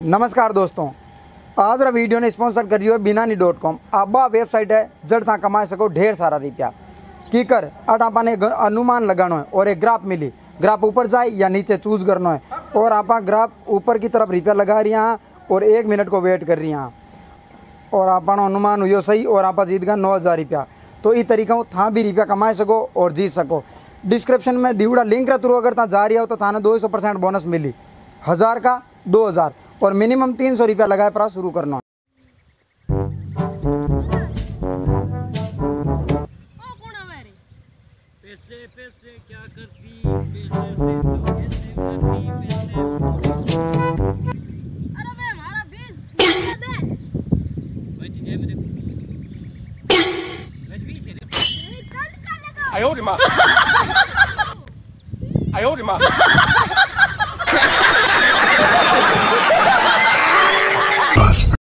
नमस्कार दोस्तों, आज रा वीडियो ने स्पॉन्सर करी है बिनानी डॉट कॉम। आबा वेबसाइट है, जड़ ता कमा सको ढेर सारा रुपया। की कर अट आपने अनुमान लगाना है और एक ग्राफ मिली। ग्राफ ऊपर जाए या नीचे चूज़ करना है। और आप ग्राफ ऊपर की तरफ़ रुपया लगा रही हैं और एक मिनट को वेट कर रही हैं। और आप अनुमान हुई सही और आप जीत गए नौ हज़ार रुपया। तो इस तरीका था भी रुपया कमाए सको और जीत सको। डिस्क्रिप्शन में दिवड़ा लिंक रे थ्रू अगर ता जा रही हो तो थाने दो सौ परसेंट बोनस मिली। हज़ार का दो हज़ार। और मिनिमम तीन सौ रुपया लगाए पर शुरू करना पैसे पैसे क्या करती? पैसे से